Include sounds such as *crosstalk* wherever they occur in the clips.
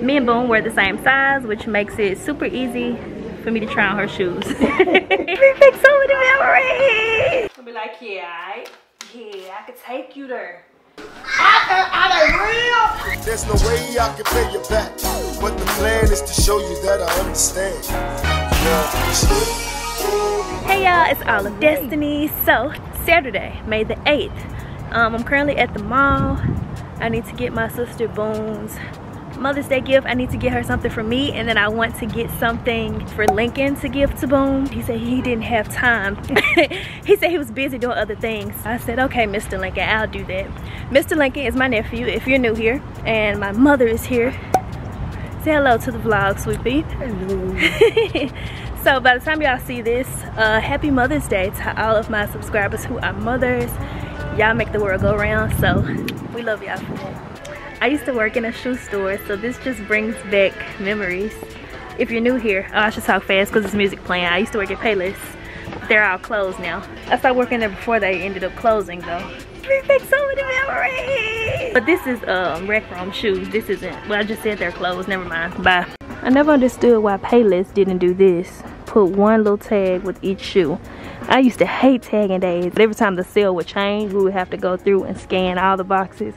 Me and Boom wear the same size, which makes it super easy for me to try on her shoes. *laughs* we make so many memories. I'll be like, yeah, I, yeah, I could take you there. There's no way I can pay you back, but the plan is to show you that I understand. Yeah. Hey y'all, it's all of Destiny. So, Saturday, May the 8th. Um, I'm currently at the mall. I need to get my sister Boom's Mother's Day gift. I need to get her something for me and then I want to get something for Lincoln to give to Boom. He said he didn't have time. *laughs* he said he was busy doing other things. I said, okay, Mr. Lincoln, I'll do that. Mr. Lincoln is my nephew if you're new here and my mother is here. Say hello to the vlog, sweetie. Hello. *laughs* so by the time y'all see this, uh, happy Mother's Day to all of my subscribers who are mothers. Y'all make the world go around, so we love y'all for that. I used to work in a shoe store, so this just brings back memories. If you're new here, oh, I should talk fast because it's music playing. I used to work at Payless. They're all closed now. I started working there before they ended up closing though. Brings back so many memories. But this is um, Rack Room shoes. This isn't, well I just said they're closed, never mind, bye. I never understood why Payless didn't do this. Put one little tag with each shoe. I used to hate tagging days. Every time the sale would change, we would have to go through and scan all the boxes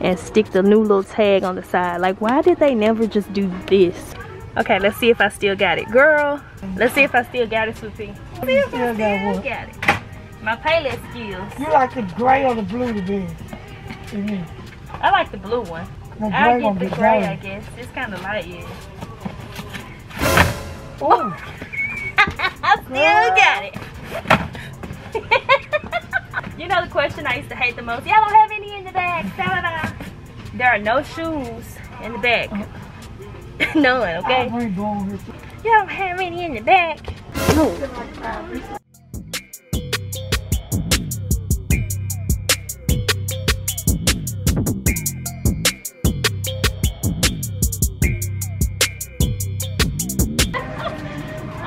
and stick the new little tag on the side. Like, why did they never just do this? Okay, let's see if I still got it. Girl, let's see if I still got it, Sophie. See if I still got, got it. My Payless skills. You like the gray or the blue to be? I like the blue one. The I get the gray, gray, I guess. It's kind of light, yeah. Ooh. Oh. *laughs* I still got it. *laughs* you know the question I used to hate the most? Y'all don't have any in the bag. Uh. There are no shoes in the back. *laughs* None, okay? You don't have any in the back. No.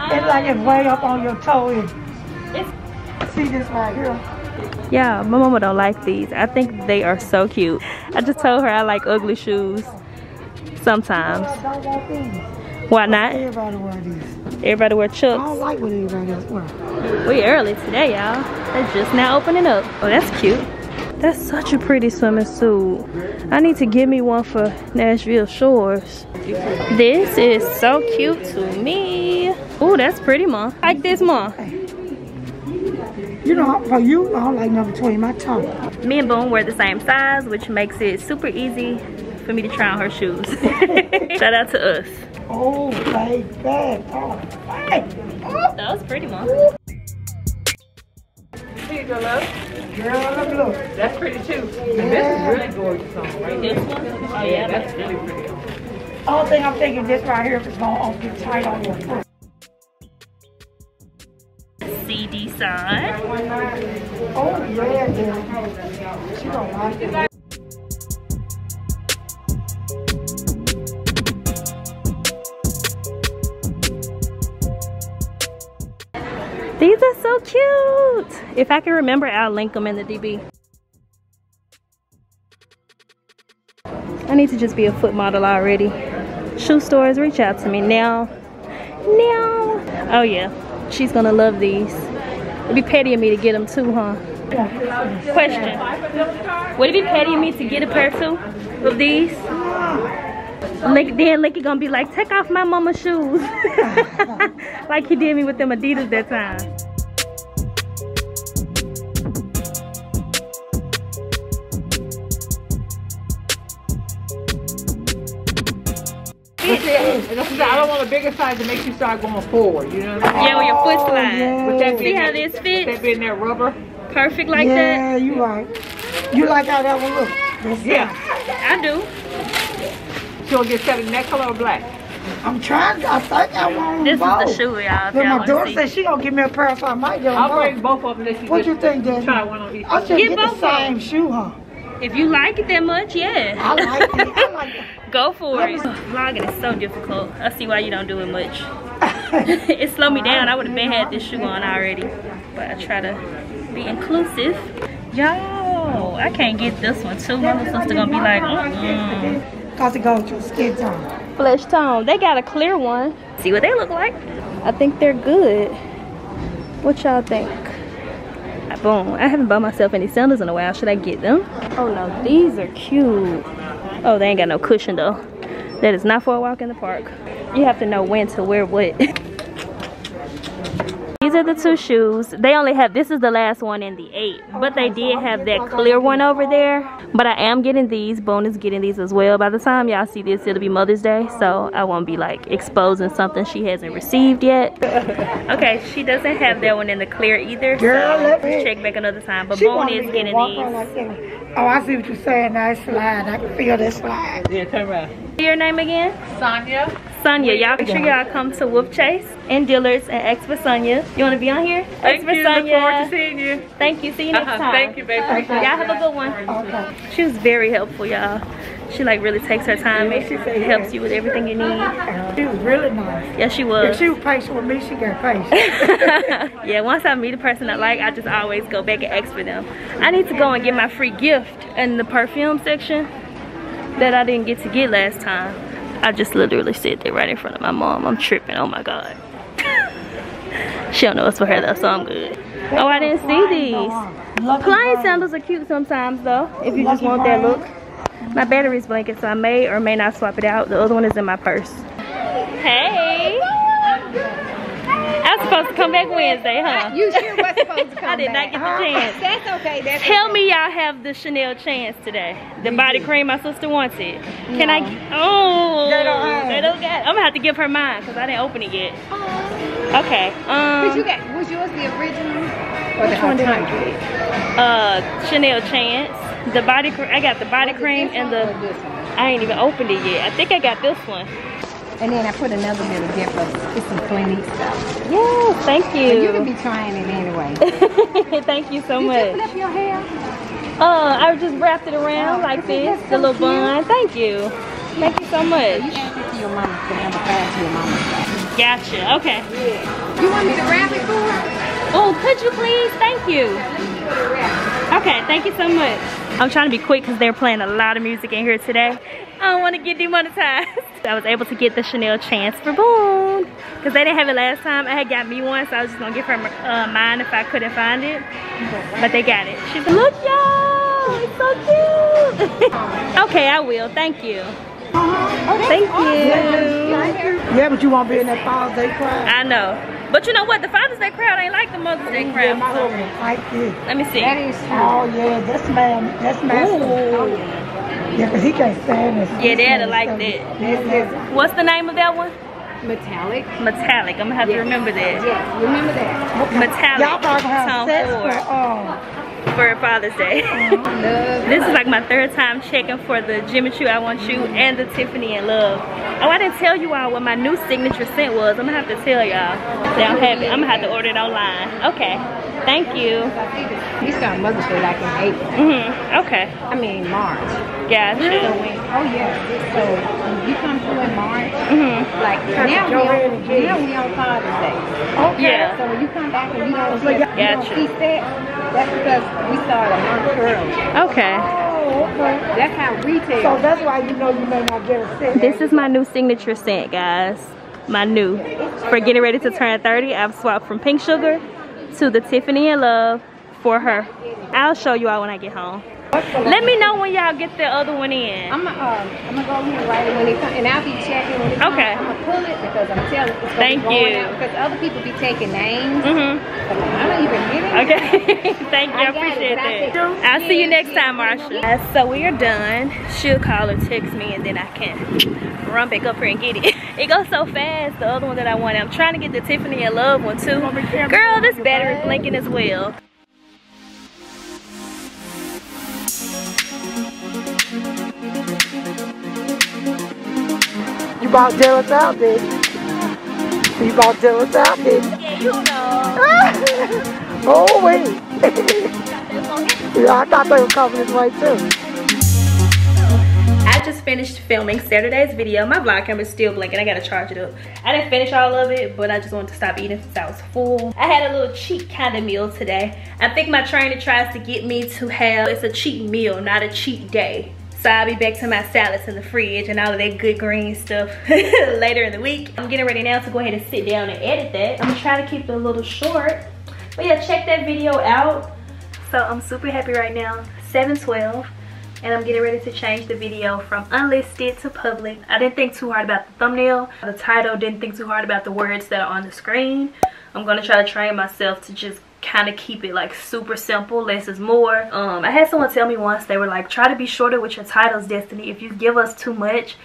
It's like it's way up on your toe. It's, see this right here? Yeah my mama don't like these. I think they are so cute. I just told her i like ugly shoes sometimes. Why not? Everybody wear these. Everybody wear chucks. i don't like what everybody else wear. We early today y'all. They're just now opening up. Oh that's cute. That's such a pretty swimming suit. I need to get me one for nashville shores. This is so cute to me. Oh that's pretty mom like this mom you know, for you, I don't like number 20, my toe. Me and Boom wear the same size, which makes it super easy for me to try on her shoes. *laughs* Shout out to us. Oh, my God. Oh, oh. That was pretty, Mom. Here you go, love. Girl, look, look. That's pretty too. And this is really gorgeous on right This one? Oh, yeah, that's really pretty. Only thing I'm thinking this right here is going to get tight on your foot. CD sign. Oh, yeah, yeah. She don't like it. These are so cute. If I can remember, I'll link them in the DB. I need to just be a foot model already. Shoe stores, reach out to me now. Now. Oh yeah, She's gonna love these. It'd be petty of me to get them too, huh? Question. Would it be petty of me to get a pair too of these? Link, then Linky gonna be like, take off my mama's shoes. *laughs* like he did me with them Adidas that time. I don't want a bigger size to make you start going forward. You know what I mean? Yeah, with your foot oh, slide. Yeah. With that See how this fits? That being there rubber. Perfect like yeah, that? Yeah, you right. You like how that one looks? That's yeah. I do. She'll get set in that color or black? I'm trying. To I think I want This both. is the shoe, y'all. my daughter said she gonna give me a pair, so I might get them I'll bring both of them. What you think, Daddy? Try one on each. I should get, get the same shoe, huh? If you like it that much, yeah. I like it. I like *laughs* it. Go for it. Vlogging is so difficult. I see why you don't do it much. *laughs* *laughs* it slowed me down. I would have been had this shoe on already. But I try to be inclusive. Yo, I can't get this one too. My little sister gonna be like, mm. Cause it goes to skin tone. flesh tone. They got a clear one. See what they look like. I think they're good. What y'all think? Boom. I haven't bought myself any sandals in a while. Should I get them? Oh no, these are cute. Oh, they ain't got no cushion though. That is not for a walk in the park. You have to know when to wear what. *laughs* These are the two shoes. They only have, this is the last one in the eight, but they did have that clear one over there. But I am getting these, Bonus getting these as well. By the time y'all see this, it'll be Mother's Day, so I won't be like exposing something she hasn't received yet. *laughs* okay, she doesn't have that one in the clear either, Girl, so let me- check back another time. But She Bone is getting these. like. Oh, I see what you're saying. Nice slide. I can feel that slide. Yeah, turn around. Your name again? Sonia. Sonya. Y'all make sure y'all come to Wolfchase and Dillard's and X for Sonya. You want to be on here? X Thank for you. Look forward to seeing you. Thank you. See you next Uh-huh. time. Thank you, baby. Y'all have a good one. Okay. She was very helpful, y'all. She like really takes her time and she helps you with everything you need. She was really nice. Yeah, she If was. she was patient with me, she got patient. *laughs* yeah, once I meet a person I like, I just always go back and ask for them. I need to go and get my free gift in the perfume section that I didn't get to get last time. I just literally sit there right in front of my mom. I'm tripping. Oh my god. *laughs* she don't know what's for her though, so I'm good. Oh, I didn't see these. Plain sandals are cute sometimes though, if you just want that look. My battery's blanket, so I may or may not swap it out. The other one is in my purse. Hey! I was supposed to come back Wednesday, huh? You sure was supposed to *laughs* come I did not back. get the chance. That's okay. That's Tell okay. me y'all have the Chanel chance today. The body cream my sister wants it. Can I? Oh, They don't they don't got. I'm gonna have to give her mine because I didn't open it yet. Okay. But you Um. got was yours the original or the Which one did I alternative? Uh, Chanel chance. The body. cre- I got the body cream and the. Or this one? I ain't even opened it yet. I think I got this one. And then I put another little gift of it's some Clinique stuff. Yes, thank But you can you. be trying it anyway. *laughs* thank you so Did you much. flip your hair? Uh, I just wrapped it around like this, that's the so little cute. bun. Thank you. Thank you so You much. it to your mama to number five to your stuff. Gotcha. Okay. You want me to wrap it for her? Oh, could you please? Thank you. Okay, thank you so much. I'm trying to be quick because they're playing a lot of music in here today. I don't want to get demonetized. *laughs* I was able to get the Chanel Chance for Boom because they didn't have it last time. I had got me one, so I was just gonna get her uh, mine if I couldn't find it. But they got it. She's look, y'all, it's so cute. *laughs* okay, I will. Thank you. Thank you. Yeah, but you won't be in that Father's Day crowd. I know. But you know what? The Father's Day crowd ain't like the Mother's Day crowd. Yeah, crowd. my husband like this. Let me see. That is true. Oh yeah, that's man, that's man. Ooh. Yeah, 'cause he can't stand this. Yeah, they had to like that. Yes, yes. What's the name of that one? Metallic. Metallic. I'm gonna have to remember that. Yes, remember that. Metallic. Y'all probably gonna have Tom sets Ford for uh, for Father's Day. *laughs* This is like my third time checking for the Jimmy Choo I Want Choo and the Tiffany and Love. Oh, I didn't tell you all what my new signature scent was. I'm gonna have to tell y'all. I'm gonna have to order it online. Okay. Thank you. We start Mother's Day like in April. Mhm. Okay. I mean March. So when, oh yeah. So you come through in March, Mhm. like now we on, now we on Father's Day. okay. Yeah. So when you come back and you don't see, you don't see that, that's because we start a month early. Okay. Oh, okay. That's how retail. So that's why you know you may not get a set. This is my new signature scent, guys. My new. For getting ready to turn 30, I've swapped from Pink Sugar to the Tiffany and Love for her. I'll show you all when I get home. Let me know when y'all get the other one in. I'm gonna, um, I'm gonna go here right when it comes, and I'll be checking when it comes. Okay. I'm gonna pull it because I'm telling it's gonna Thank be going you. out because other people be taking names. hmm I don't even get it. Okay. *laughs* Thank you. I I got it, appreciate I that. said- I'll see you next time, Marsha. Uh, so we are done. She'll call or text me and then I can run back up here and get it. *laughs* It goes so fast, the other one that I wanted. I'm trying to get the Tiffany and Love one too. Girl, this battery blinking as well. You bought Dillard's out, did you? Bought Dillard's out, did you? Oh, wait. yeah, *laughs* I thought they were coming this way, too. I just finished filming Saturday's video. My vlog camera is still blinking. I gotta charge it up. I didn't finish all of it, but I just wanted to stop eating since I was full. I had a little cheat kind of meal today. I think my trainer tries to get me to have, it's a cheat meal, not a cheat day. So I'll be back to my salads in the fridge and all of that good green stuff *laughs* later in the week. I'm getting ready now to go ahead and sit down and edit that. I'm gonna try to keep it a little short. But yeah, check that video out. So I'm super happy right now. 712 and I'm getting ready to change the video from unlisted to public. I didn't think too hard about the thumbnail, the title, didn't think too hard about the words that are on the screen. I'm gonna try to train myself to just kind of keep it like super simple less is more. Um i had someone tell me once they were like try to be shorter with your titles destiny. If you give us too much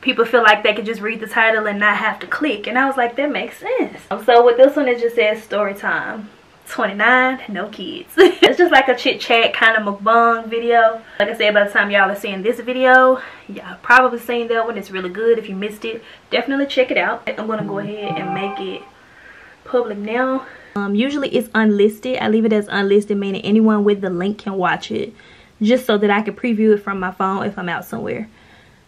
people feel like they can just read the title and not have to click. And i was like that makes sense. So with this one it just says story time. 29 no kids. *laughs* It's just like a chit chat kind of mukbang video. Like i said by the time y'all are seeing this video y'all probably seen that one. It's really good. If you missed it definitely check it out. I'm gonna go ahead and make it public now um, usually it's unlisted. I leave it as unlisted, meaning anyone with the link can watch it. Just so that I can preview it from my phone if I'm out somewhere.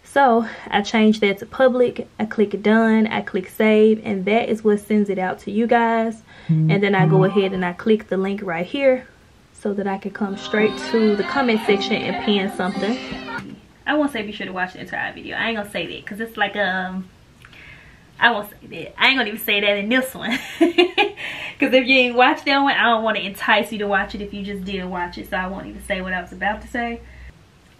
So I change that to public. I click done. I click save. And that is what sends it out to you guys. And then I go ahead and I click the link right here. So that I can come straight to the comment section and pin something. I won't say be sure to watch the entire video. I ain't gonna say that because it's like um I won't say that. I ain't gonna even say that in this one. *laughs* Because if you ain't watched that one, I don't want to entice you to watch it if you just didn't watch it. So I won't even say what I was about to say.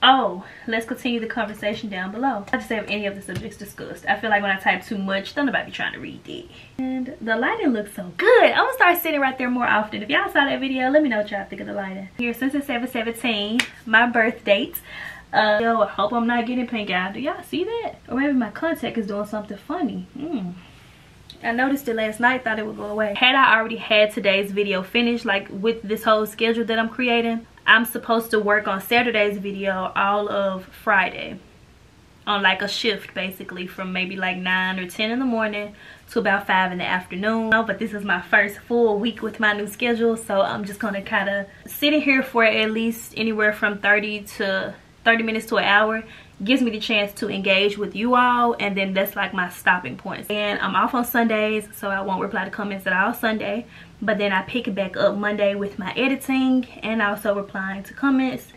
Oh, let's continue the conversation down below. I just say any of the subjects discussed. I feel like when I type too much, don't nobody be trying to read it. And the lighting looks so good. I'm gonna start sitting right there more often. If y'all saw that video, let me know what y'all think of the lighting. Here, since it's 717, my birth date. Uh, yo, I hope I'm not getting pink eye. Do y'all see that? Or maybe my contact is doing something funny. Mm. I noticed it last night, thought it would go away. Had I already had today's video finished, like with this whole schedule that I'm creating, I'm supposed to work on Saturday's video all of Friday. On like a shift basically from maybe like 9 or 10 in the morning to about 5 in the afternoon. But this is my first full week with my new schedule. So I'm just to kind of sit in here for at least anywhere from 30 to 30 minutes to an hour gives me the chance to engage with you all and then that's like my stopping points point. And i'm off on sundays so i won't reply to comments at all sunday. But then i pick it back up monday with my editing and also replying to comments.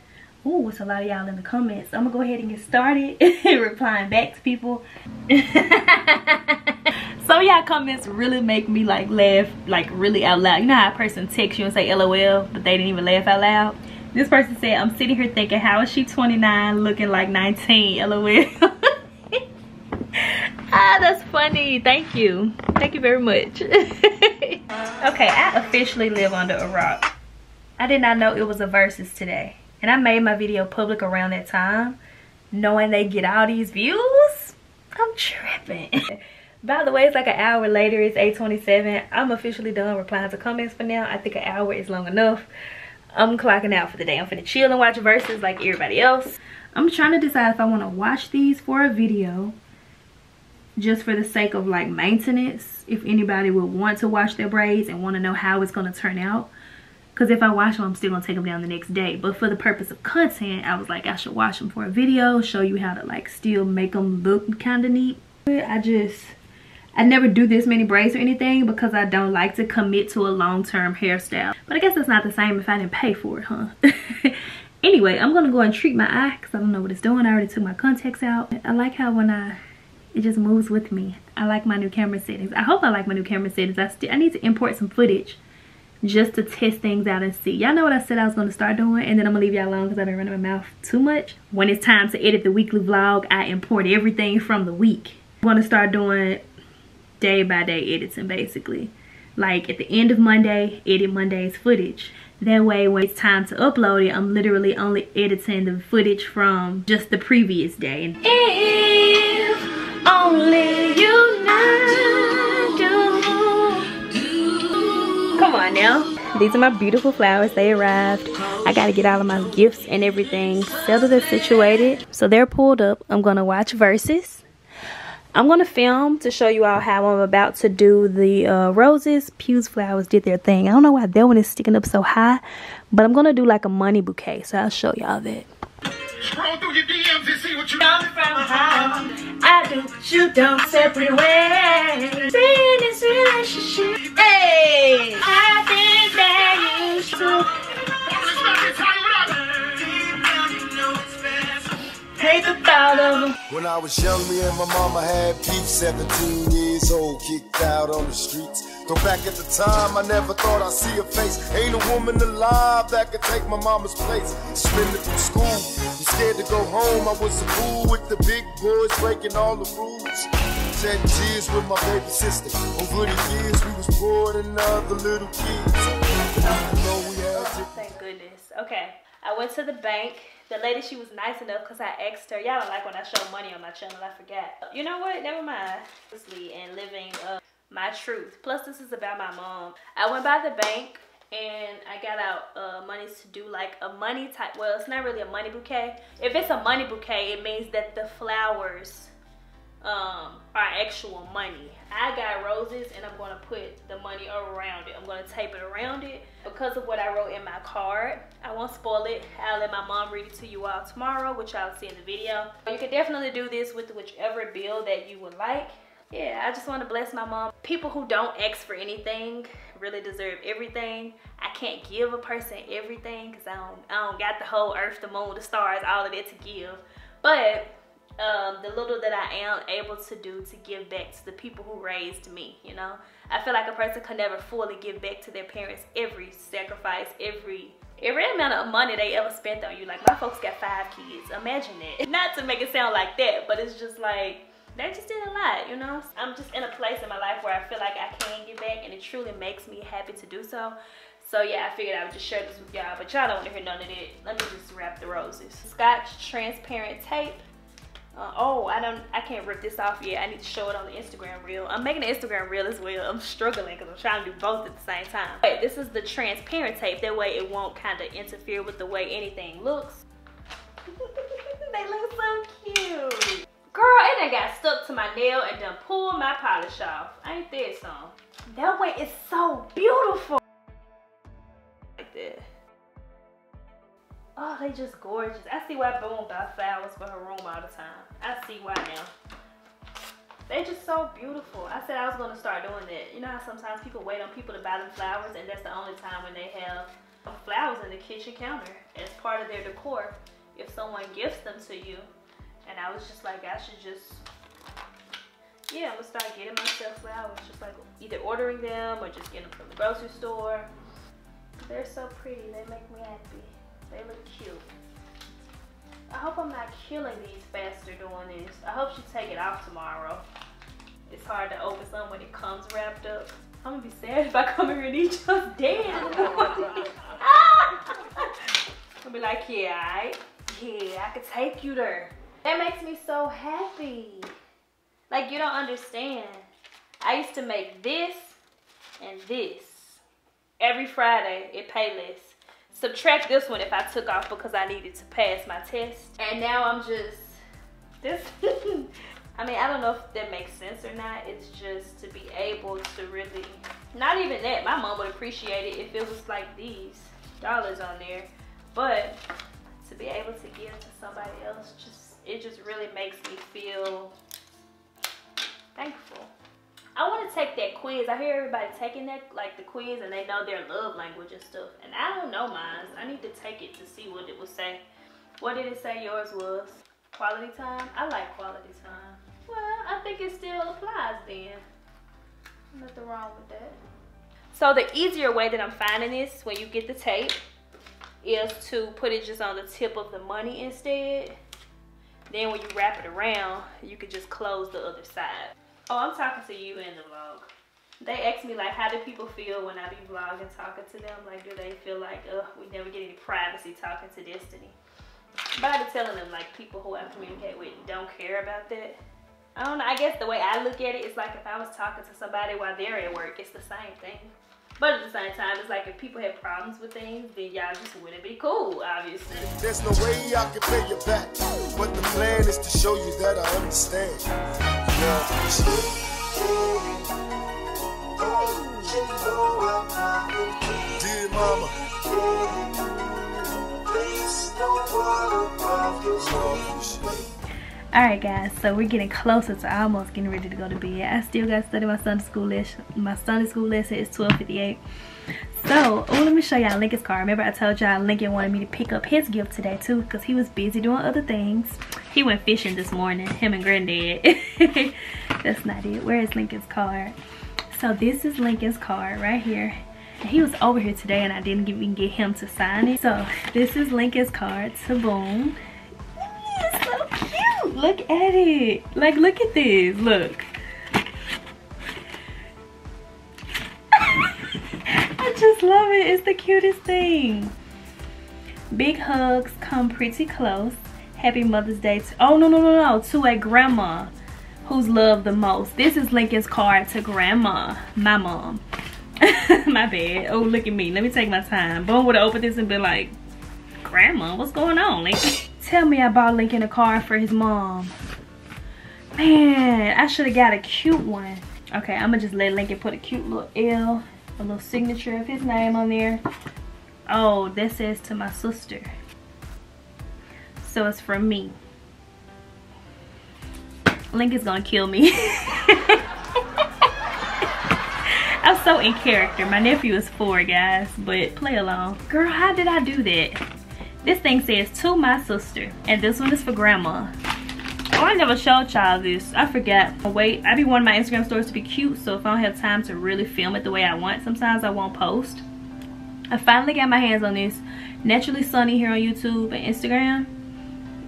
Ooh, it's a lot of y'all in the comments. I'm gonna go ahead and get started *laughs* replying back to people. *laughs* Some y'all comments really make me like laugh like really out loud. You know how a person texts you and say lol but they didn't even laugh out loud this person said, I'm sitting here thinking, how is she 29 looking like 19? LOL. *laughs* ah, that's funny. Thank you. Thank you very much. *laughs* okay, I officially live under a rock. I did not know it was a Verzuz today. And I made my video public around that time, knowing they get all these views. I'm tripping. *laughs* By the way, it's like an hour later. It's 8.27. I'm officially done replying to comments for now. I think an hour is long enough. I'm clocking out for the day. I'm finna chill and watch Verzuz like everybody else. I'm trying to decide if I want to watch these for a video just for the sake of like maintenance if anybody would want to watch their braids and want to know how it's going to turn out because if I wash them I'm still going to take them down the next day but for the purpose of content I was like I should wash them for a video show you how to like still make them look kind of neat I just I never do this many braids or anything because I don't like to commit to a long-term hairstyle. But I guess it's not the same if I didn't pay for it, huh? *laughs* anyway, I'm going to go and treat my eye because I don't know what it's doing. I already took my contacts out. I like how when I, it just moves with me. I like my new camera settings. I hope I like my new camera settings. I, still, I need to import some footage just to test things out and see. Y'all know what I said I was going to start doing and then I'm going to leave y'all alone because I've been running my mouth too much. When it's time to edit the weekly vlog, I import everything from the week. I want to start doing day by day editing basically. Like at the end of Monday, edit Monday's footage. That way when it's time to upload it, I'm literally only editing the footage from just the previous day. And if only you know. Come on now. These are my beautiful flowers. They arrived. I got to get all of my gifts and everything settled and situated. So they're pulled up. I'm going to watch Verzuz. I'm going to film to show you all how I'm about to do the uh, roses. Pew's flowers did their thing. I don't know why that one is sticking up so high, but I'm going to do like a money bouquet. So I'll show y'all that. Scroll through your DMs and see what you from how I do, you don't separate this relationship, hey, I think that you should. proud of him. When I was young, me and my mama had beef. 17 years old, kicked out on the streets. Though back at the time, I never thought I'd see her face. Ain't a woman alive that could take my mama's place. Suspended from school, I'm scared to go home. I was a fool with the big boys breaking all the rules. Shed tears with my baby sister. Over the years, we was poor than other little kids. But I know we had Oh, thank goodness. Okay. I went to the bank. The lady, she was nice enough because I asked her. Y'all don't like when I show money on my channel. I forgot. You know what? Never mind. And living uh, my truth. Plus, this is about my mom. I went by the bank and I got out uh, money to do like a money type. Well, it's not really a money bouquet. If it's a money bouquet, it means that the flowers um, are actual money. I got roses and I'm gonna put the money around it. I'm gonna tape it around it because of what I wrote in my card. I won't spoil it. I'll let my mom read it to you all tomorrow, which I'll see in the video. You can definitely do this with whichever bill that you would like. Yeah, I just want to bless my mom. People who don't ask for anything really deserve everything. I can't give a person everything because I don't, I don't got the whole earth, the moon, the stars, all of it to give. But um, the little that I am able to do to give back to the people who raised me, you know. I feel like a person can never fully give back to their parents every sacrifice, every every amount of money they ever spent on you. Like my folks got five kids. Imagine that. *laughs* Not to make it sound like that, but it's just like they just did a lot, you know? I'm just in a place in my life where I feel like I can give back and it truly makes me happy to do so. So yeah, I figured I would just share this with y'all, but y'all don't want to hear none of it. Let me just wrap the roses. Scotch transparent tape. Uh, oh, I don't, I can't rip this off yet. I need to show it on the Instagram reel. I'm making an Instagram reel as well. I'm struggling because I'm trying to do both at the same time. Wait, this is the transparent tape. That way it won't kind of interfere with the way anything looks. *laughs* they look so cute. Girl, it done got stuck to my nail and done pulled my polish off. Ain't that some? That way it's so beautiful. Like that. Oh, they just gorgeous. I see why Boom buy flowers for her room all the time. I see why now. They just so beautiful. I said I was gonna start doing that. You know how sometimes people wait on people to buy them flowers and that's the only time when they have flowers in the kitchen counter as part of their decor if someone gifts them to you. And I was just like, I should just, yeah, I'm gonna start getting myself flowers. Just like either ordering them or just getting them from the grocery store. They're so pretty, they make me happy. They look cute. I hope I'm not killing these faster doing this. I hope she take it off tomorrow. It's hard to open some when it comes wrapped up. I'm gonna be sad *laughs* if I come here and eat just dead. Oh *laughs* I'll be like, yeah, alright. Yeah, I could take you there. That makes me so happy. Like you don't understand. I used to make this and this every Friday at Payless. Subtract this one if I took off because I needed to pass my test. And now I'm just this. *laughs* I mean, I don't know if that makes sense or not. It's just to be able to really, not even that. My mom would appreciate it if it was like these dollars on there. But to be able to give to somebody else, just it just really makes me feel thankful. I want to take that quiz. I hear everybody taking that, like the quiz, and they know their love language and stuff. And I don't know mine. I need to take it to see what it would say. What did it say yours was? Quality time? I like quality time. Well, I think it still applies then. Nothing wrong with that. So the easier way that I'm finding this, when you get the tape, is to put it just on the tip of the money instead. Then when you wrap it around, you can just close the other side. Oh, I'm talking to you in the vlog. They ask me like, how do people feel when I be vlogging, talking to them? Like, do they feel like, ugh, we never get any privacy talking to Destiny? But I be telling them like, people who I communicate with don't care about that. I don't know, I guess the way I look at it, it's like if I was talking to somebody while they're at work, it's the same thing. But at the same time, it's like if people have problems with things, then y'all just wouldn't be cool, obviously. There's no way I can pay you back, but the plan is to show you that I understand. Yeah. Dear mama, please don't worry about your Alright guys, so we're getting closer to almost getting ready to go to bed. I still got to study my Sunday school lesson. My Sunday school lesson is 12.58. So, oh, let me show y'all Lincoln's car. Remember I told y'all Lincoln wanted me to pick up his gift today too because he was busy doing other things. He went fishing this morning, him and granddad. *laughs* That's not it. Where is Lincoln's card? So this is Lincoln's card right here. He was over here today and I didn't even get him to sign it. So this is Lincoln's card to Boom. Look at it. Like, look at this. Look. *laughs* I just love it. It's the cutest thing. Big hugs come pretty close. Happy Mother's Day. To, oh, no, no, no, no. To a grandma who's loved the most. This is Lincoln's card to grandma, my mom. *laughs* my bad. Oh, look at me. Let me take my time. Boom would have opened this and been like, Grandma, what's going on, Lincoln? Tell me I bought Lincoln a card for his mom. Man, I should have got a cute one. Okay, I'm gonna just let Lincoln put a cute little L, a little signature of his name on there. Oh, that says to my sister. So it's from me. Lincoln's gonna kill me. *laughs* I'm so in character. My nephew is four, guys, but play along. Girl, how did I do that? This thing says to my sister, and this one is for grandma. Oh, I never showed y'all this. I forgot. Wait, I be wanting my Instagram stories to be cute, so if I don't have time to really film it the way I want, sometimes I won't post. I finally got my hands on this. Naturally Sunny here on YouTube and Instagram.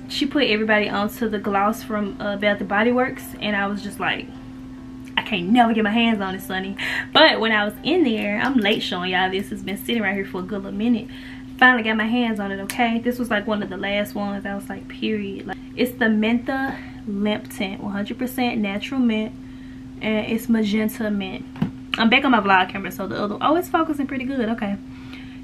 She put everybody onto the gloss from uh, Bath Body Works, and I was just like, I can't never get my hands on it, Sunny. But when I was in there, I'm late showing y'all this. It's been sitting right here for a good little minute. Finally got my hands on it, okay? This was like one of the last ones. I was like, period. Like, it's the Mentha Lip Tint, 100% natural mint, and it's magenta mint. I'm back on my vlog camera, so the other, oh, it's focusing pretty good, okay.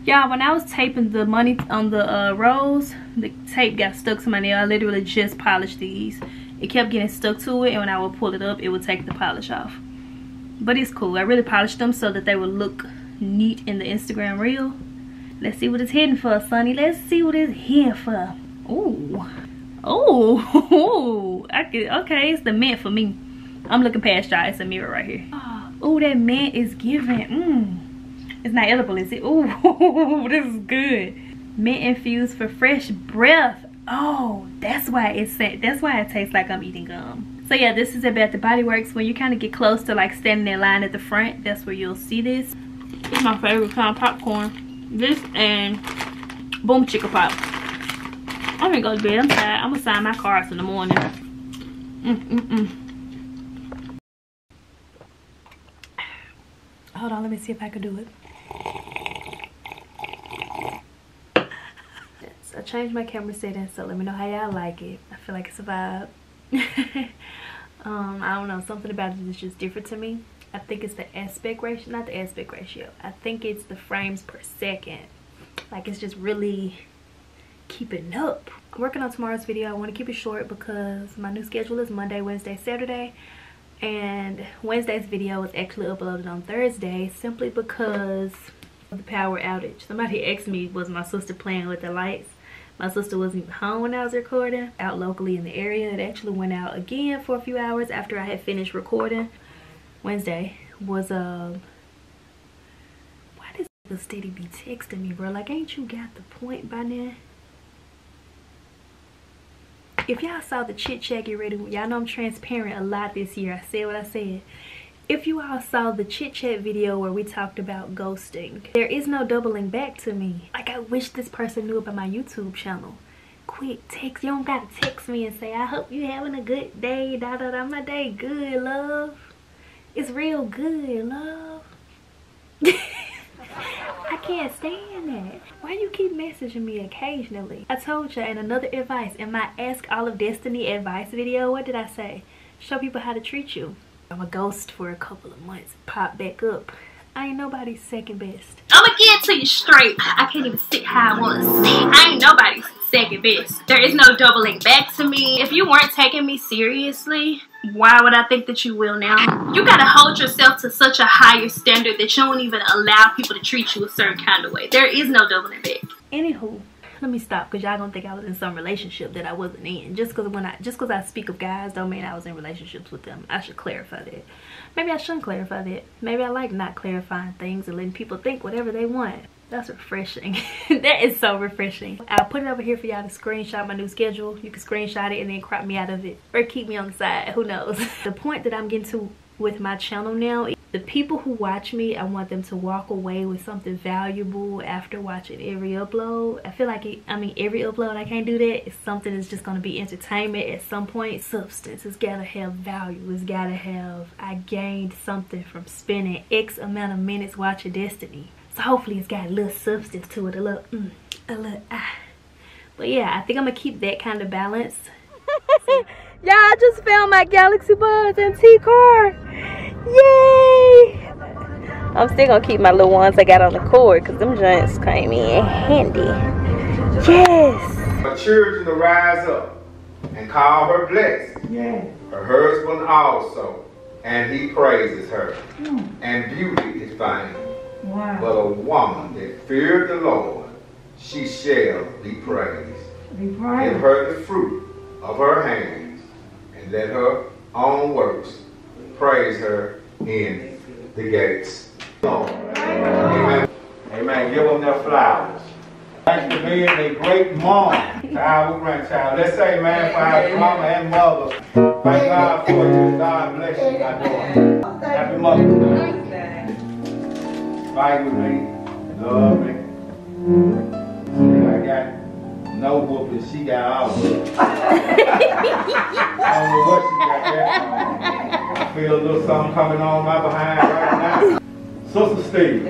Y'all, when I was taping the money on the uh, rose, the tape got stuck to my nail. I literally just polished these it kept getting stuck to it and when I would pull it up it would take the polish off but it's cool I really polished them so that they would look neat in the Instagram reel let's see what it's hidden for Sunny. let's see what it's here for. Oh oh *laughs* I could okay it's the mint for me. I'm looking past y'all. It's a mirror right here. *gasps* Oh that mint is giving. Mm. it's not edible is it? *laughs* Oh this is good. Mint infused for fresh breath. Oh that's why it's that's why it tastes like i'm eating gum. So yeah this is about the body works when you kind of get close to like standing in line at the front that's where you'll see this. It's my favorite kind of popcorn this and boom chicka pop i'm gonna go to bed i'm tired i'm gonna sign my cards in the morning mm, mm, mm. hold on let me see if i can do it I changed my camera settings, so let me know how y'all like it. I feel like it's a vibe. *laughs* um, I don't know, something about it is just different to me. I think it's the aspect ratio, not the aspect ratio. I think it's the frames per second. Like it's just really keeping up. I'm working on tomorrow's video. I want to keep it short because my new schedule is Monday, Wednesday, Saturday. And Wednesday's video was actually uploaded on Thursday simply because of the power outage. Somebody *laughs* asked me, was my sister playing with the lights? My sister wasn't even home when I was recording. Out locally in the area. It actually went out again for a few hours after I had finished recording. Wednesday was uh why does the steady be texting me, bro? Like ain't you got the point by now? If y'all saw the chit chat get ready, y'all know I'm transparent a lot this year. I said what I said if you all saw the chit chat video where we talked about ghosting there is no doubling back to me like i wish this person knew about my youtube channel quick text you don't gotta text me and say i hope you having a good day da da da my day good love it's real good love *laughs* I can't stand that. Why do you keep messaging me occasionally? I told you in another advice in my Ask All of Destiny advice video, what did I say? Show people how to treat you. I'm a ghost for a couple of months, pop back up. I ain't nobody's second best. I'ma get to you straight. I can't even sit how I wanna sit. I ain't nobody's second best. There is no doubling back to me. If you weren't taking me seriously, why would I think that you will now? You gotta hold yourself to such a higher standard that you don't even allow people to treat you a certain kind of way. There is no doubling back. Anywho, let me stop because y'all gonna think I was in some relationship that I wasn't in. Just because when I just because I speak of guys don't mean I was in relationships with them. I should clarify that. Maybe I shouldn't clarify that. Maybe I like not clarifying things and letting people think whatever they want. That's refreshing. *laughs* that is so refreshing. I'll put it over here for y'all to screenshot my new schedule. You can screenshot it and then crop me out of it. Or keep me on the side, who knows. *laughs* the point that I'm getting to with my channel now is the people who watch me i want them to walk away with something valuable after watching every upload i feel like it, i mean every upload i can't do that it's something that's just going to be entertainment at some point substance it's gotta have value it's gotta have i gained something from spending x amount of minutes watching destiny so hopefully it's got a little substance to it a little mm, a little ah but yeah i think i'm gonna keep that kind of balance *laughs* yeah i just found my galaxy buds NT car Yay! I'm still gonna keep my little ones I got on the cord because them joints came in handy. Yes! Her children to rise up and call her blessed. Yeah. Her husband also, and he praises her. Mm. And beauty is fine. Wow. But a woman that feared the Lord, she shall be praised. Be praised. Give her the fruit of her hands, and let her own works praise her in the gates. Amen. Amen. Give them their flowers. Thanks for being a great mom to our grandchild. Let's say, man, for our mama and mother. Thank God for you. God bless you, my daughter. Happy Mother's Day. Fight with me. Love me. See, I got no whooping. She got all of it. *laughs* I don't know what she got from. I feel a little something coming on my behind right now. Sister Steve.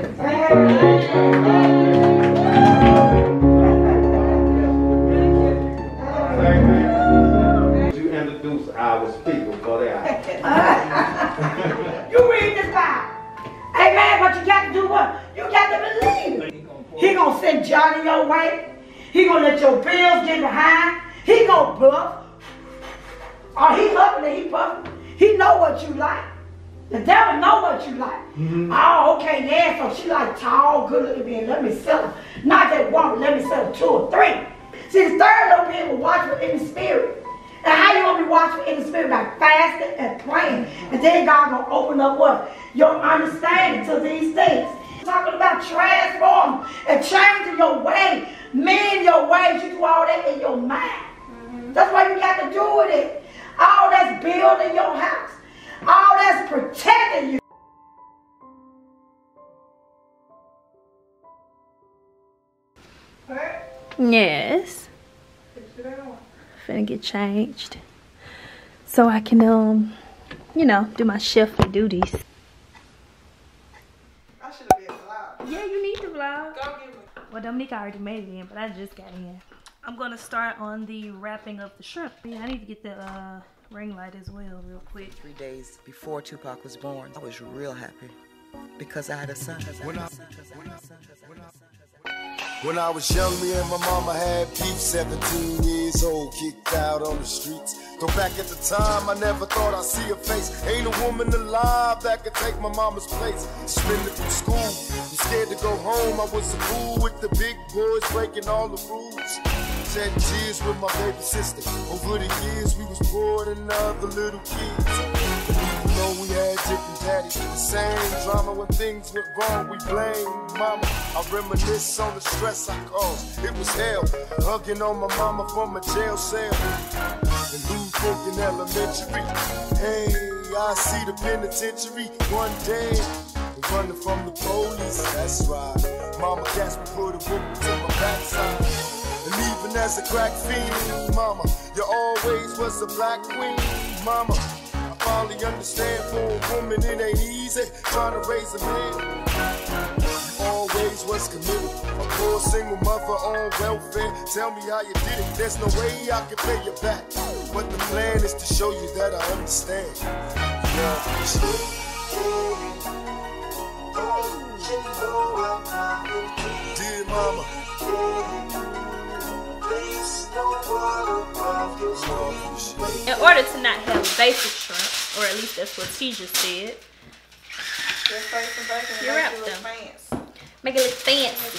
Yes. Finna get changed. So I can, um, you know, do my chefy duties. I should have been vlog. Yeah, you need to vlog. Well, Dominique already made it in, but I just got in. I'm gonna start on the wrapping of the shrimp. Yeah, I need to get the uh, ring light as well real quick. Three days before Tupac was born, I was real happy because I had a son. When I, was young, me and my mama had beef, 17 years old, kicked out on the streets. Though back at the time, I never thought I'd see a face. Ain't a woman alive that could take my mama's place. Suspended from school, I'm scared to go home. I was a fool with the big boys breaking all the rules shed tears with my baby sister. Over the years, we was poor than other little kids. And we had different daddies, the same drama when things went wrong, we blame mama. I reminisce on the stress I caused. It was hell, hugging on my mama from a jail cell. And who thinking elementary? Hey, I see the penitentiary one day. We're Running from the police, that's right. Mama gas me, put a whoop to my backside. And even as a crack fiend, mama, you always was a black queen, mama. Finally understand for a woman it ain't easy trying to raise a man. You always was committed. A poor single mother on welfare. Tell me how you did it. There's no way I can pay you back. But the plan is to show you that I understand. Dear mama. In order to not have basic shrimp, or at least that's what T just said, you wrap them. Make it look fancy.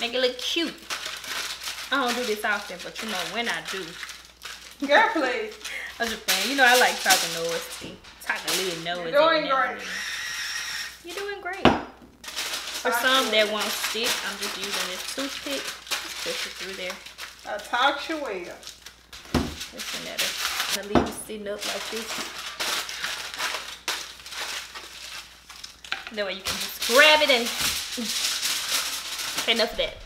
Make it look cute. I don't do this often, but you know when I do. Girl, please. I was just saying, you know I like talking noise. Talking a little noise. You're doing great. You're doing great. For some that won't stick, I'm just using this toothpick. Push it through there. I taught you well. Listen at it. I leave it sitting up like this. That way you can just grab it and okay, enough of that.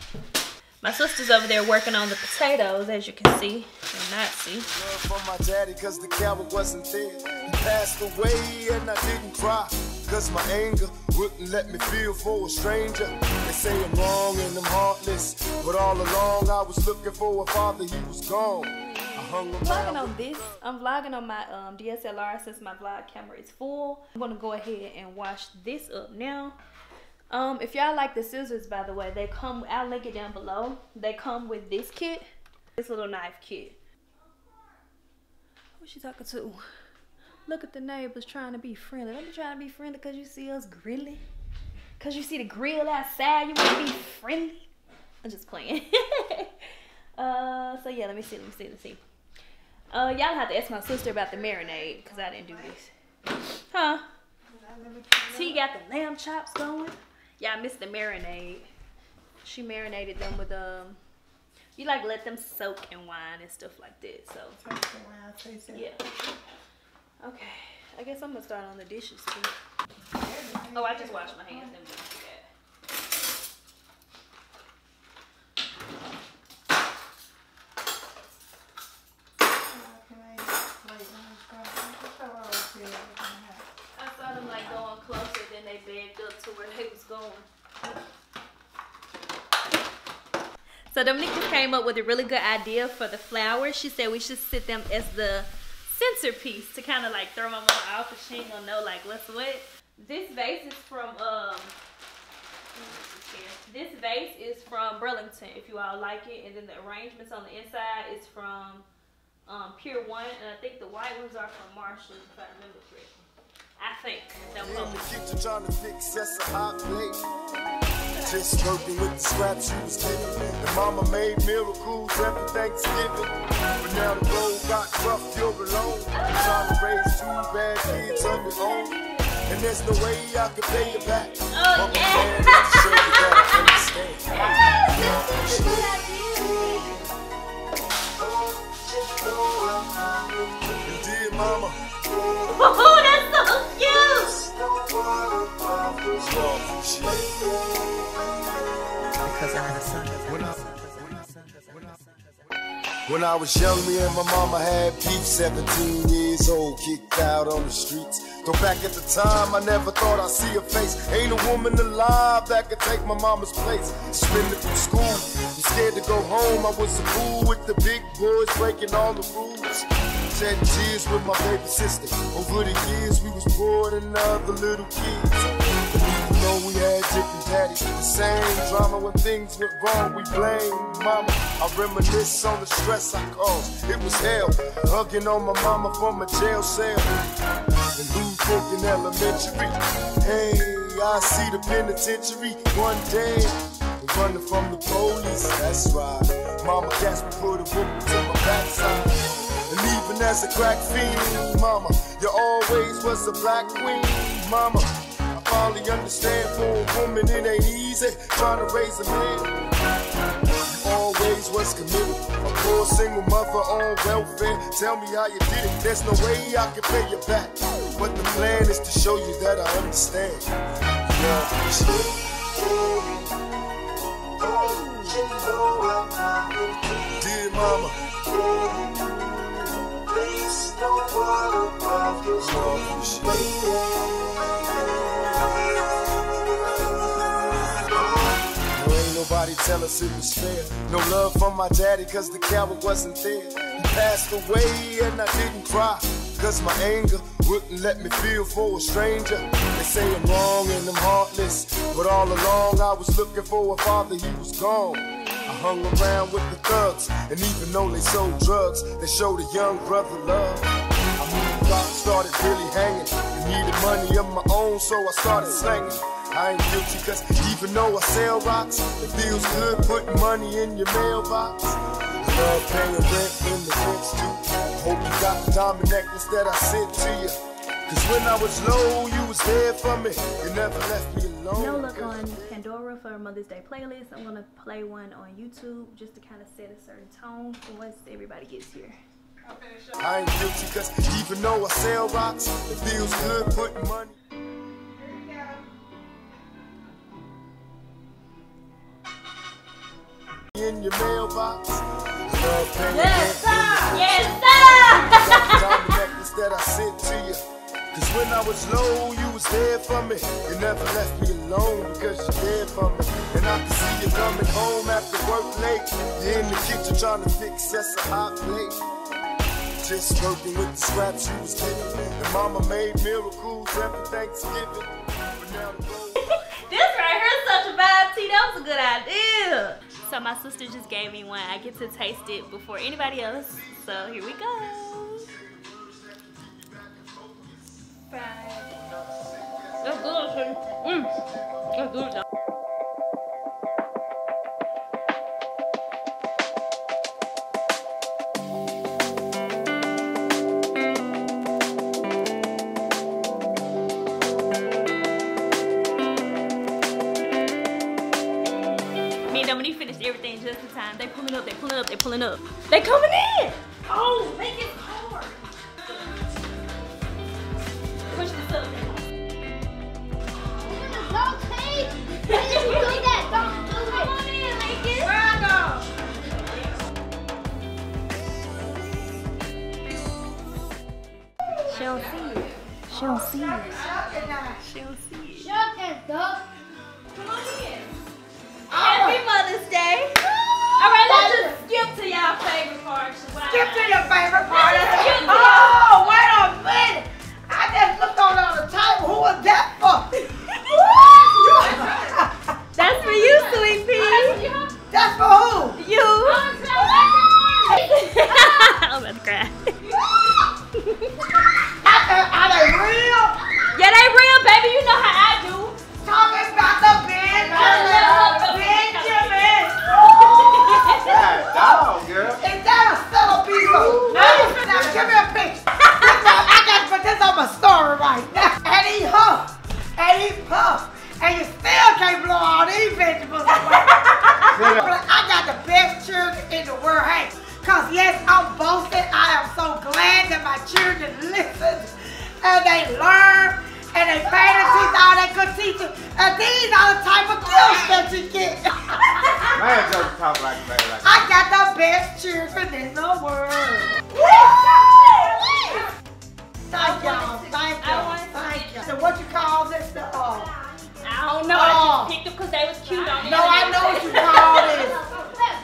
My sister's over there working on the potatoes, as you can see, and not see. Love for my daddy, cause the coward wasn't there. He passed away and I didn't cry. Cause my anger wouldn't let me feel for a stranger. They say I'm wrong and I'm heartless. But all along I was looking for a father, he was gone. I hung vlogging on this. I'm vlogging on my um, DSLR since my vlog camera is full. I'm gonna go ahead and wash this up now. Um, if y'all like the scissors, by the way, they come. I'll link it down below. They come with this kit, this little knife kit. Who's she talking to? Look at the neighbors trying to be friendly. Let me try to be friendly because you see us grilling. Because you see the grill outside, you want to be friendly. I'm just playing. *laughs* uh, so yeah, let me see, let me see, let me see. Uh, y'all have to ask my sister about the marinade because I didn't do this. Huh? T got the lamb chops going. Y'all missed the marinade. She marinated them with um. You like let them soak in wine and stuff like that. So yeah. Okay. I guess I'm gonna start on the dishes too. Oh, I just washed my hands. Let me do that. I saw them like going closer, then they backed up to where they was going. So Dominique just came up with a really good idea for the flowers. She said we should sit them as the centerpiece to kind of like throw my mama off and she ain't gonna know like what's what. This vase is from um this vase is from Burlington if you all like it and then the arrangements on the inside is from um, Pier 1 and I think the white ones are from Marshalls if I remember correctly. I think. In quote the kitchen trying to fix that's a hot plate. Just working with the scraps she was given. And mama made miracles every Thanksgiving. But now the road got rough, you're alone. Trying to raise two bad kids of your own. And there's no way I can pay you back. Oh, yeah. man, show you that I understand. Mama, Oh, that's so cute! you all appreciate it. Because I had a son. Because I had a son. Because I had a son. When I was young, me and my mama had beef, 17 years old, kicked out on the streets. Though back at the time, I never thought I'd see her face. Ain't a woman alive that could take my mama's place. Suspended from school, I'm scared to go home. I was a fool with the big boys breaking all the rules. Shed tears with my baby sister. Over the years, we was poor than other little kids. Though we had different daddies, the same drama when things went wrong, we blame mama. I reminisce on the stress I caused. It was hell, hugging on my mama from a jail cell. And who's broken elementary? Hey, I see the penitentiary one day. We're running from the police, that's right. Mama catch me, put a whoop to my backside. And even as a crack fiend, mama, you always was a black queen, mama. I understand for a woman it ain't easy trying to raise a man. Always was committed, a poor single mother on welfare. Tell me how you did it. There's no way I can pay you back, but the plan is to show you that I understand. Yeah. Dear mama. Please don't worry No, ain't nobody tell us it was fair. No love from my daddy, cause the coward wasn't there. He passed away and I didn't cry. Cause my anger wouldn't let me feel for a stranger. They say I'm wrong and I'm heartless. But all along I was looking for a father, he was gone. I hung around with the thugs, and even though they sold drugs, they showed a young brother love. Started really hanging, needed money of my own, so I started slanging. I ain't guilty, cause even though I sell rocks, it feels good putting money in your mailbox. I love paying rent when the rent's due. Hope you got the diamond necklace that I sent to you. Cause when I was low, you was there for me. You never left me alone. No look on Pandora for Mother's Day playlist. I'm gonna play one on YouTube just to kind of set a certain tone once everybody gets here. I ain't guilty cause even though I sell rocks, it feels good putting money. In your mailbox. Yes, sir. Yes, that I sent to you. Cause when I was low, you was there for me. You never left me alone because you're there for me. And I can see you coming home after work late. You're in the kitchen trying to fix us a hot plate. Just working with the scraps you was giving. And mama made miracles every Thanksgiving. But now the road *laughs* This right here is such a vibe, T. That was a good idea. So my sister just gave me one. I get to taste it before anybody else. So here we go. That's good. sis. Mm. That's good. Everything just time. They pulling up, they pulling up, they pulling up. They coming in! Oh, my children listen and they learn and they pay to teach all that good teaching. And these are the type of gifts that you get. *laughs* Man, just talk like that. Like I got the best children in the world. Thank y'all. Thank y'all. Thank get- you. So what you call this? The uh, I don't know. Oh. I just picked them because they was cute on no, I know what you call this.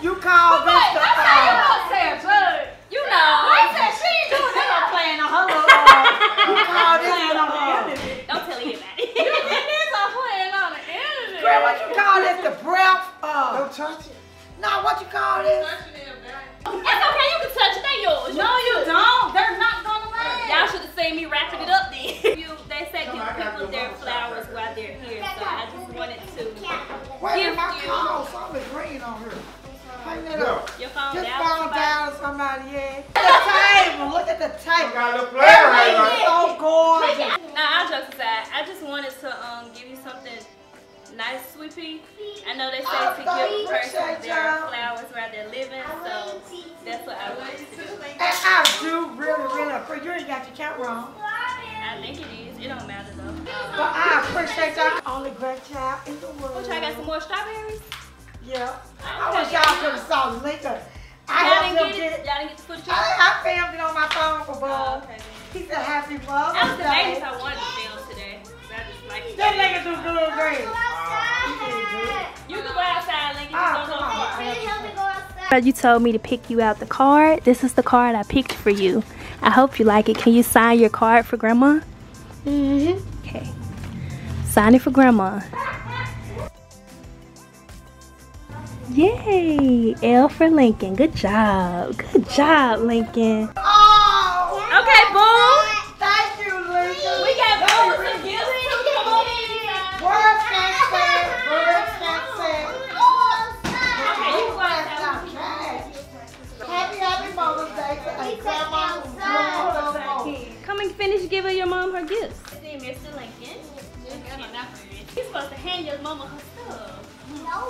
You call this the uh, You know. I said she ain't doing that. I'm playing on her little. Uh, you call this the uh, Don't tell anybody. Girl, what you call this? The breath. Uh, Don't touch it. no, what you call this? It's okay, you can touch it. They yours. No, you don't. They're not gonna last. Y'all should have seen me wrapping it up then. *laughs* you, they say give people their flowers while they're here, so I just wanted to. Wait a Gift minute, my you. call. Something green on here. Hang that up. Your phone Just down. fall somebody. down somebody, yeah. The table. Look at the You table. got a little player right Everything is now. so gorgeous. Nah, all jokes aside, I just wanted to um give you something nice, sweet pea. I know they say Oh, to give a you, person their flowers while they're living, so that's what I wanted to do. And I do really, really appreciate you ain't got your camera on. I think it is. It don't matter though. But I appreciate y'all. Only great child in the world. What, y'all got some more strawberries? Yeah. I wish y'all could have saw the link I Y'all didn't get it? Y'all didn't get the footage? I, I filmed it on my phone for Oh, Bob. okay, then. He said happy That was the latest I wanted to film today. I just like. That nigga do good, great. You can go outside, Lincoln. Oh, Don't come go on. far. You told me to pick you out the card. This is the card I picked for you. I hope you like it. Can you sign your card for grandma? Mm-hmm. Okay. Sign it for grandma. Yay! L for Lincoln. Good job. Good job, Lincoln. Oh! Okay, boom. Thank you, Lincoln. We got That's booze really and gifts too. Come on in. Words can't say it. Words can't say it. Okay, you can go outside. Happy, happy Mother's Day to a grandma who's doing what Come and finish giving your mom her gifts. Mr. Lincoln. He's supposed to hand your mama her stuff. No,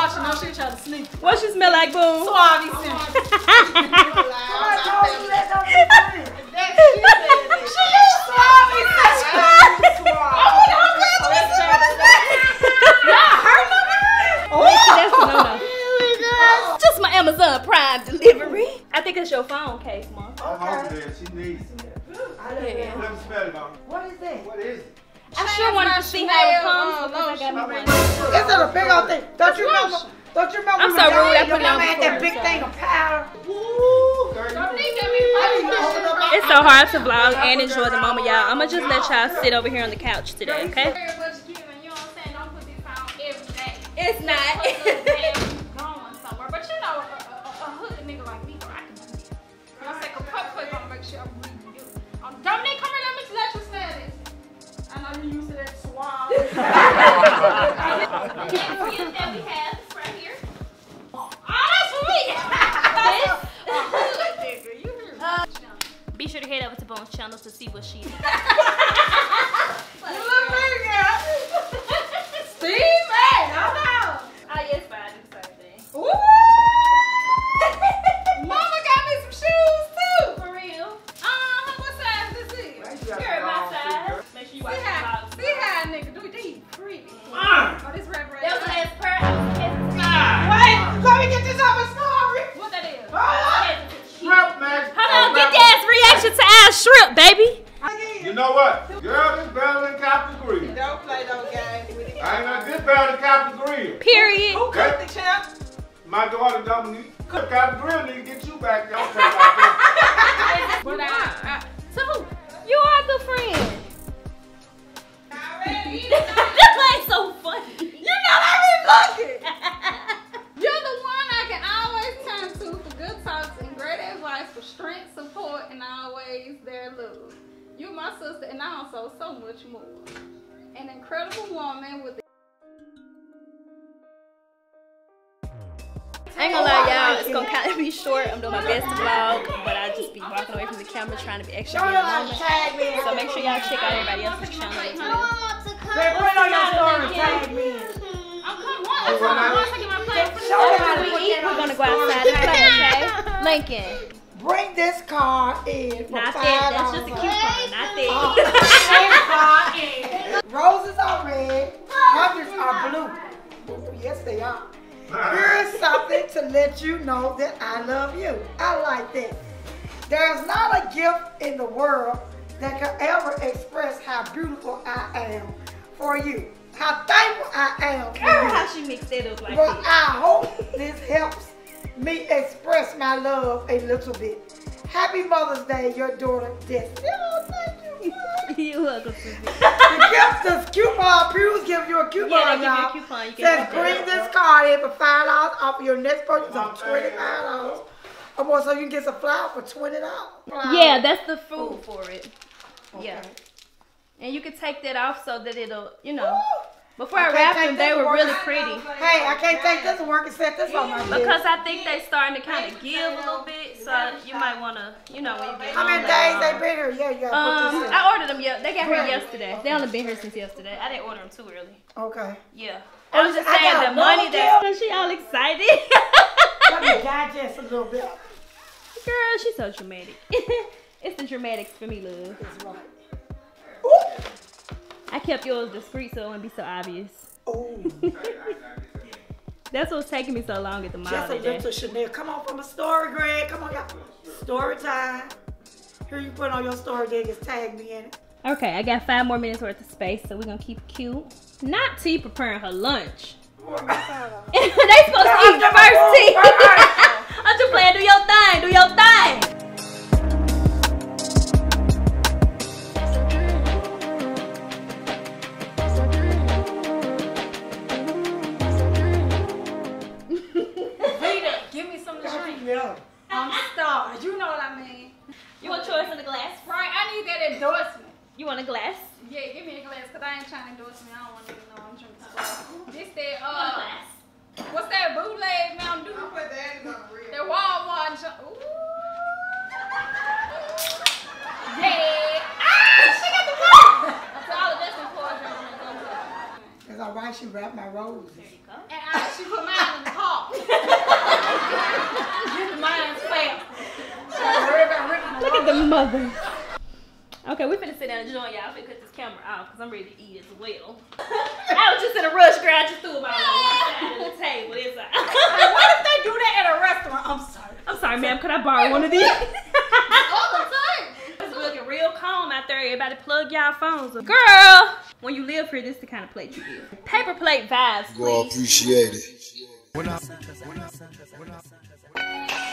watch her. No, she trying to sneak. What she smell like, Boom? Suave essential. I told you that don't be funny. She used suave essential. That's a no-no. Just my Amazon Prime delivery. I think it's your phone case, mom. I'm hungry there. She needs it. Yeah. Let me smell it, mama. What is that? What is it? I sure wanted to see how it comes because I got me one. It's a big old thing. Don't you remember? Don't you remember? I'm when so rude, I put it on had that big thing of powder. It's so hard to vlog and enjoy the moment, y'all. I'ma just let y'all sit over here on the couch today, okay? It's not. That we have is right here. oh, that's for me. a hood nigga, you hear me? Be sure to head over to Boom's channel to see what she *laughs* You look pretty, girl. *laughs* Steve, hey, no, no. Oh, yes, reaction shrimp, baby. You know what? Girl, this better than Captain Grill. Don't play no games with it. I ain't know this better than Captain Grill. Period. Who cooked the champ? My daughter Dominique. Captain Grill need to get you back. Don't play like that. *laughs* But I, So who? You are a good friend. I, That's like so funny. you know I be looking. My sister, and also so much more. An incredible woman with I ain't gonna lie, y'all. It's gonna kind of be short. I'm doing my best to vlog, but I just be walking away from the camera trying to be extra in the. So make sure y'all check out everybody else's channel. as I well. want to come. Babe, put it on your story. Tag me. I'm coming once, once I get my plate. Show me how to we eat, that we're gonna go outside and play, okay? Lincoln. Bring this card in for Not five that. That's just a coupon. Not that. Oh, *laughs* Roses are red, hundreds are blue. Yes, they are. Here's something to let you know that I love you. I like that. There's not a gift in the world that can ever express how beautiful I am for you. How thankful I am for Girl, you. how she mixed it up like this? I hope this helps me express my love a little bit. Happy Mother's Day, your daughter Destiny. Oh, thank you. *laughs* Mom. You welcome, Susie. *laughs* The gift, this coupon, Pew's give you a coupon, Yeah, they give you a coupon. You can Says bring this card in for five dollars off of your next purchase of twenty five dollars. Or more, so you can get some flour for twenty dollars. Yeah, that's the food for it. Yeah. And you can take that off so that it'll, you know. Before I, I wrapped them, they were one. really pretty. Hey, I can't take this to work and set this on my bed. Because I think they're starting to kind of give a little bit, so you might want to, you know, when you get How many days they been here? Yeah, you Um. I ordered them. Yeah, they got here yesterday. They only been here since yesterday. I didn't order them too early. Okay. Yeah. I was just I saying the money one that *laughs* she all excited. Let me digest a little bit. *laughs* Girl, she's so dramatic. *laughs* it's the dramatics for me, love. That's right. I kept yours discreet so it wouldn't be so obvious. Oh, *laughs* That's what's taking me so long at the mall just a little Chanel. Come on from a story, Greg. Come on, y'all. Story time. Here you put on your story, then just tag me in it. Okay, I got five more minutes worth of space, so we're gonna keep cute. Not T preparing her lunch. *laughs* they supposed to eat first, T. *laughs* I'm just playing. Do your thing. Do your thing. girl. I'm starved. You know what I mean. You want choice in the glass? Right, I need that endorsement. You want a glass? Yeah, give me a glass, because I ain't trying to endorse me. I don't want to know I'm drinking squat. this that, uh, glass? what's that bootleg Mountain Dew? I put that in the real. That Walmart. Ooh. *laughs* yeah. Ah, she got the water. so I'll adjust my cordial. Because I watched you my roses. There you go. And I, she put mine in Look at the mother. Okay, we finna sit down and join y'all. I'm finna cut this camera off because I'm ready to eat as well. *laughs* I was just in a rush, girl. I just threw them all on one side of the table. It's like, *laughs* what if they do that at a restaurant? I'm sorry. I'm sorry, ma'am. Could I borrow one of these? *laughs* All the time. It's looking real calm out there. Everybody plug y'all phones up. Girl, when you live here, this is the kind of plate you get. Paper plate vibes, You all appreciate it. When I, when I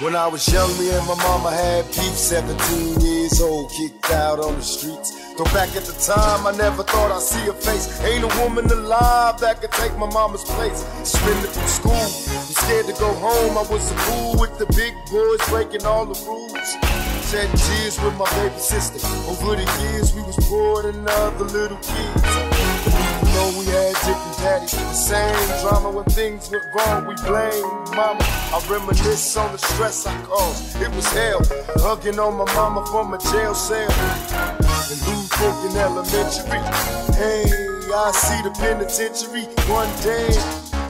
was young, me and my mama had beef. 17 years old, kicked out on the streets. Though back at the time, I never thought I'd see her face. Ain't a woman alive that could take my mama's place. Suspended from school, I'm scared to go home. I was a fool with the big boys breaking all the rules. Shed tears with my baby sister. Over the years, we was poor than other little kids. Though we had different daddies, the same drama when things went wrong, we blame mama. I reminisce on the stress I caused. It was hell, hugging on my mama from a jail cell. And Brook in elementary. Hey, I see the penitentiary one day.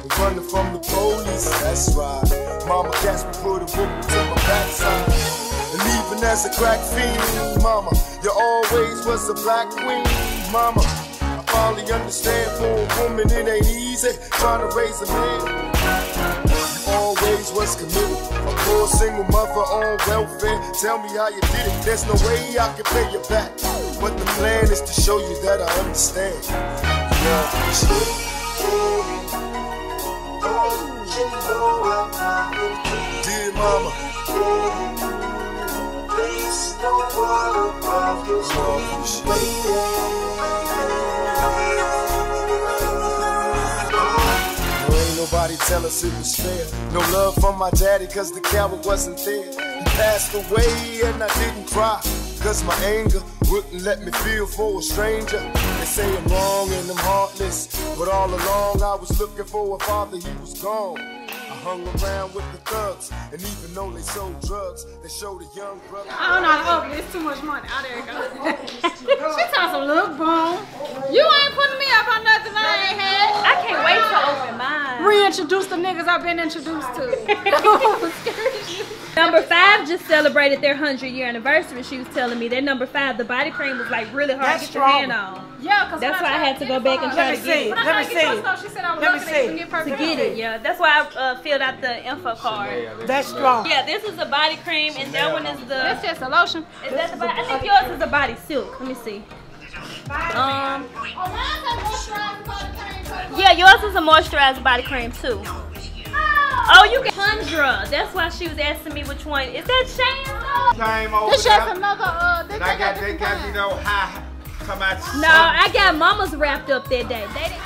We're running from the police, that's right. Mama catch me, put a whoop to my backside. And even as a crack fiend, mama, you always was a black queen, mama. I finally understand for a woman it ain't easy trying to raise a man. Always was committed, a poor single mother on welfare. Tell me how you did it. There's no way I can pay you back, but the plan is to show you that I understand. Yeah. Dear mama. Please don't worry about your There nobody tell us it was fair. No love from my daddy, cause the coward wasn't there. He passed away and I didn't cry. Cause my anger wouldn't let me feel for a stranger. They say I'm wrong and I'm heartless. But all along I was looking for a father, he was gone. I hung around with the thugs, and even though they sold drugs, they showed a young brother. I don't know how to open. It's too much money. Oh, there it goes. she talking some look boom. You ain't putting me up on nothing I ain't had. I can't wait to open mine. Reintroduce the niggas I've been introduced to. *laughs* Number five just celebrated their 100 year anniversary. She was telling me their number five, the body cream was like really hard That's to get your hand on. yeah, cause That's why I had to go back and try Let to me get see. it. Let me to get your see. she said I was Let me see. couldn't get her To get it, yeah. That's why I uh, filled out the info card. That's strong. Yeah, this is a body cream, and that one is the. That's just a lotion. Is that the body? I think yours is a body silk. Let me see. Um, Oh, mine's a moisturizer body cream. so- yeah, yours is a moisturized body cream too. Oh, you get Tundra. That's why she was asking me which one. Is that Shan? Came over This just another, uh, they and I got, they different got, you know, high, come out. No, I got Mama's wrapped up that day. They didn't.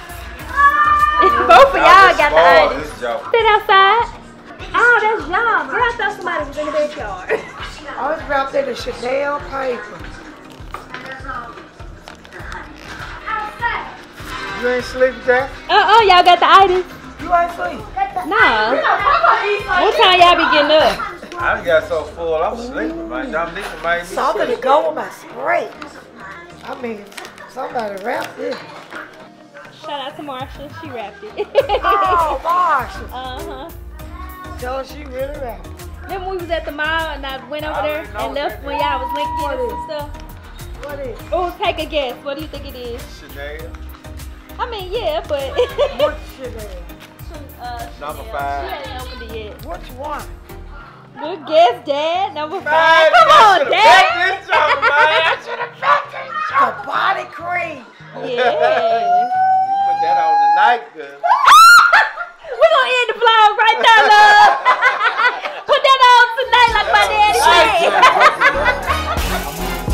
*laughs* Both of y'all got the items. This. Sit outside. Oh, that's y'all. Girl, I thought somebody was in the backyard. I was wrapped in a Chanel paper. You ain't sleeping, Jack? Uh-uh, y'all got the items. You ain't sleep. Nah. What time y'all be getting up? I got so full, I'm sleeping, man. Dominique made me Something to sleep. go with my spray. I mean, somebody wrapped it. Shout out to Marsha. She wrapped it. Oh, Marshall. *laughs* uh-huh. Tell her she really wrapped it. Then we was at the mall and I went over I there and left when y'all was linking and stuff. What is? Oh, take a guess. What do you think it is? Chanel. I mean, yeah, but. What *laughs* Chanel? Uh, Number Chanel. five. She hadn't opened it yet. Which one? Good guess, Dad. Number five. Man, Come I on, should've Dad. picked this joke, man. *laughs* I should've picked this joke. The body cream. Yeah. You put that on tonight, girl. *laughs* We're gonna end the vlog right now, love. *laughs* Put that on tonight like my daddy said.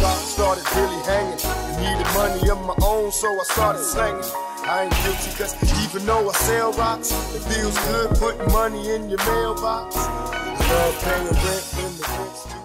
Rock started really hanging. Needed money of my own, so I started slanging. I ain't guilty, cause even though I sell rocks, it feels good putting money in your mailbox. Love paying rent when the due.